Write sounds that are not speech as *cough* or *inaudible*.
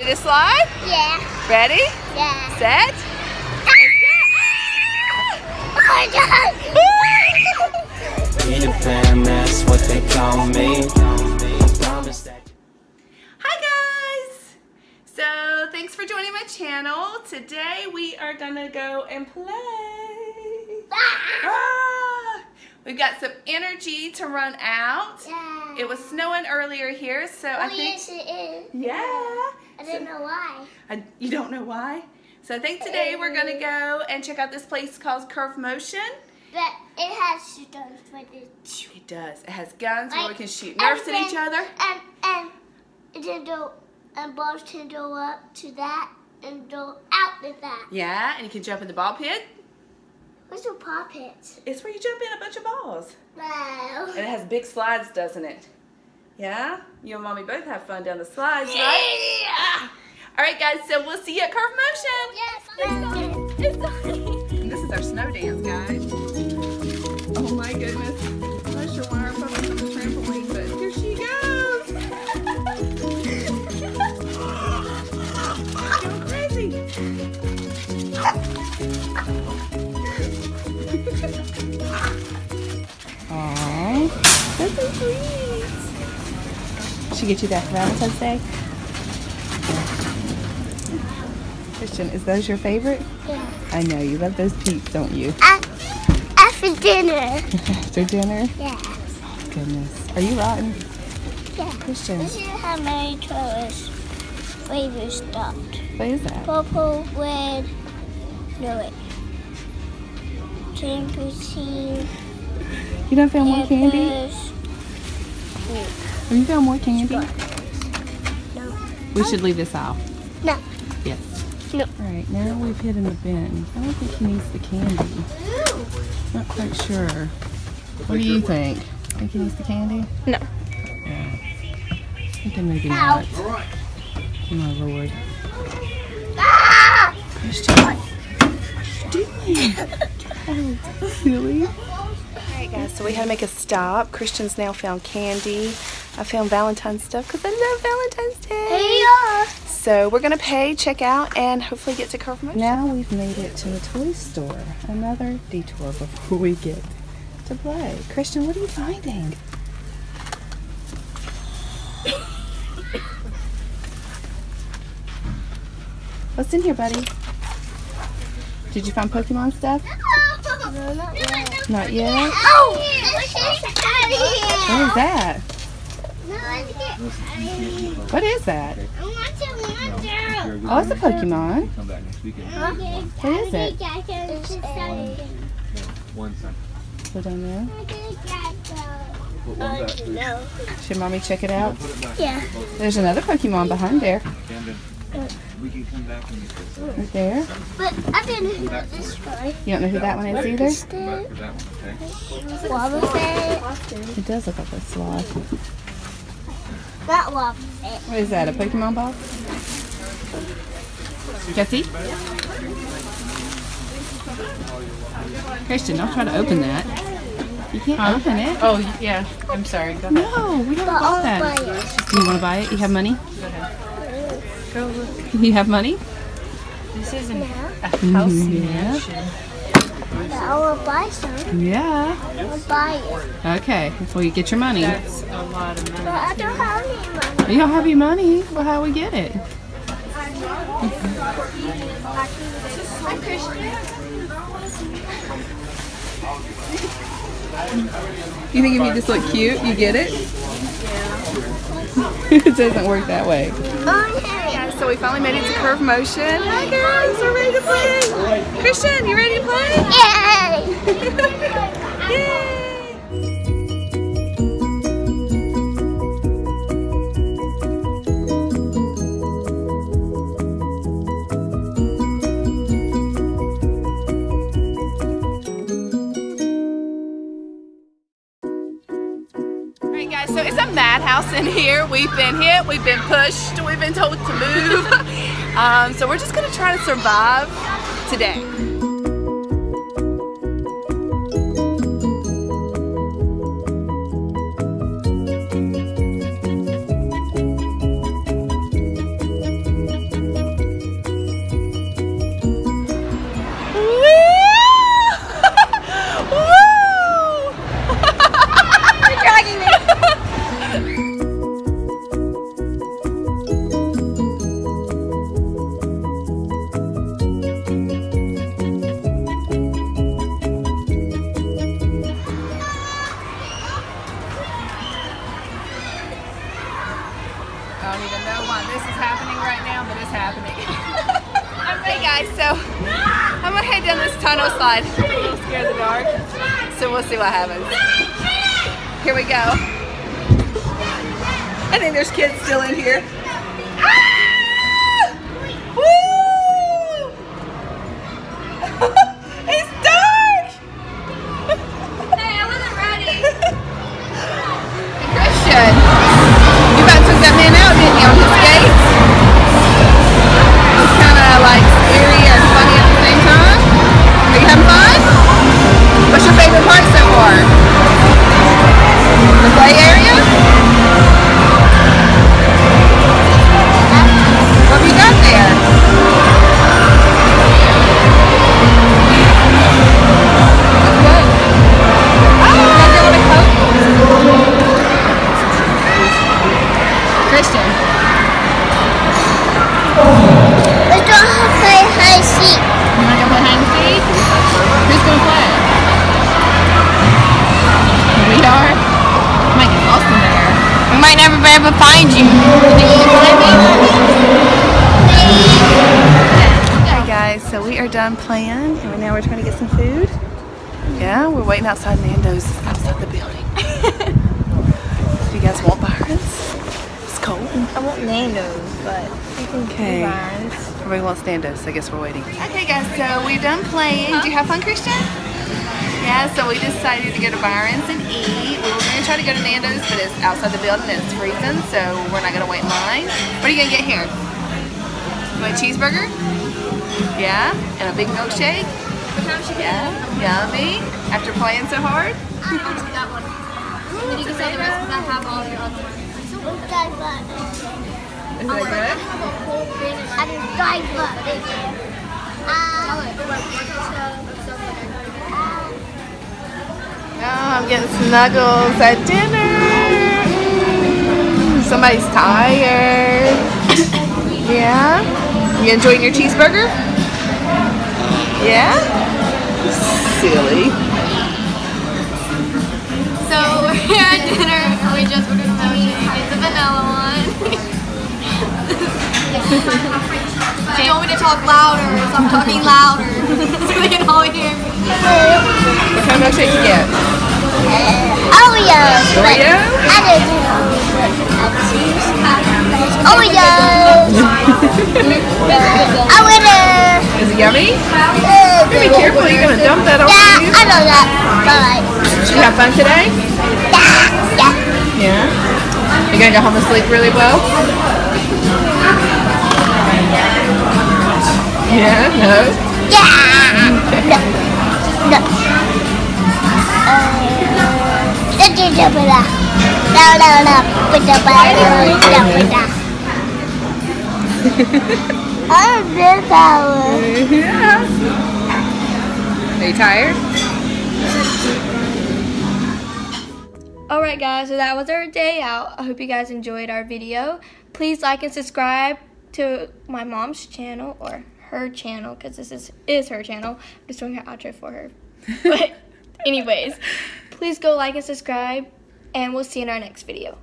Ready to slide? Yeah. Ready? Yeah. Set? Oh my god! Peter Pan, that's what they call me. I promise that. Hi guys! So thanks for joining my channel. Today we are gonna go and play. Ah! We've got some energy to run out. Yeah. It was snowing earlier here, so I Oh, think yes, it is. yeah. I don't know why. I, you don't know why? So I think today we're gonna go and check out this place called Curve Motion. But it has shooters for the It does. It has guns where we can shoot nerfs at each other. And and it can go and balls can go up to that and go out to that. Yeah, and you can jump in the ball pit. What's your pop it? It's where you jump in a bunch of balls. Wow. And it has big slides, doesn't it? Yeah? You and mommy both have fun down the slides, right? Yeah. All right, guys, so we'll see you at Curve Motion. Yes. It's It's starting. This is our snow dance, guys. She get you that for Valentine's Day? Christian, is those your favorite? Yeah. I know, you love those peeps, don't you? *laughs* After dinner. After dinner? Yeah. Goodness. Are you rotten? Yeah. Christian, This is how many tourists flavors stopped. what is that? Purple, red, no wait. Seed, You don't feel more candy? Have you found more candy? No. We should leave this out. No. Yes. No. Alright, now we've hit in the bin. I don't think he needs the candy. Not quite sure. What do you think? Think he needs the candy? No. Yeah. Thinking maybe Ow. not. My lord. Ah! Christian, what are you doing? Oh, silly. Alright guys, so we had to make a stop. Christian's now found candy. I found Valentine's stuff because I love Valentine's Day. Hey, So we're gonna pay, check out, and hopefully get to Curve Motion. Now we've made it to a toy store. Another detour before we get to play. Christian, what are you finding? What's in here, buddy? Did you find Pokemon stuff? No, not yet. Not yet. Oh! Let's get out of here! What is that? What is that? I want to wander. Oh, it's a Pokemon. Come back next weekend. What is it? It's a One second. We don't know. What was that? No. Should mommy check it out? Put. Yeah. There's another Pokemon behind there. Camden. We can come back and use this. Right there. But I didn't know this one. You don't know who that one is either? Come back for that one, okay? Wobbuffet. It does look like a sloth. Not Wobbuffet. What is that, a Pokemon box? Jesse? Christian, don't try to open that. You can't open it. Oh, yeah. I'm sorry. Go ahead. No, we don't But want buy that. it. You want to buy it? You have money? Go look. You have money? This isn't Yeah. a house Yeah. mansion. But I will buy some. Yeah. I'll buy it. Okay, before you get your money. That's a lot of But money. I don't have any money. You don't have your money. Well, how we get it? *laughs* You think if you just look cute, you get it? *laughs* it doesn't work that way. Oh, yeah. So we finally made it to Curve Motion. Hi guys, we're ready to play. Christian, you ready to play? Yay! *laughs* Yay! Guys, so it's a madhouse in here. We've been hit, we've been pushed, we've been told to move. *laughs* um, so we're just gonna try to survive today. even know why this is happening right now, but it's happening. *laughs* hey guys, so I'm gonna head down this tunnel slide. I'm a little scared of the dark, so we'll see what happens. Here we go. I think there's kids still in here. Might never be able to find you. You think you can find me? Hey guys, so we are done playing, and now we're trying to get some food. Yeah, we're waiting outside Nando's outside the building. *laughs* Do you guys want Byron's? It's cold. I want Nando's, but you can Okay. Everybody wants Nando's, I guess we're waiting. Okay guys, so we're done playing. Did you have fun, Christian? Yeah, so we decided to go to Byron's and eat. We were going to try to go to Nando's, but it's outside the building and it's freezing, so we're not going to wait in line. What are you going to get here? You want a cheeseburger? Yeah? And a big milkshake? Yeah? Yummy? After playing so hard? I got one. Then you can say the rest because I have all your other ones. Is that good? I'm a driver. Oh, I'm getting snuggles at dinner. Mm, Somebody's tired. Yeah? You enjoying your cheeseburger? Yeah? Silly. So *laughs* we're here at dinner and we just ordered a milkshake. It's a vanilla one. *laughs* *laughs* Do you want me to talk louder? So I'm talking louder uh, Be careful, you're gonna dump that on Yeah, you. I know that. Bye. Did you have fun today? Yeah, yeah. Yeah. You're gonna go home and sleep really well? Yeah, no. Yeah. No. No. Uh, da da da I did that one. Yeah. Are you tired? Alright guys, so that was our day out. I hope you guys enjoyed our video. Please like and subscribe to my mom's channel or her channel because this is, is her channel. I'm just doing her outro for her. *laughs* But anyways, please go like and subscribe and we'll see you in our next video.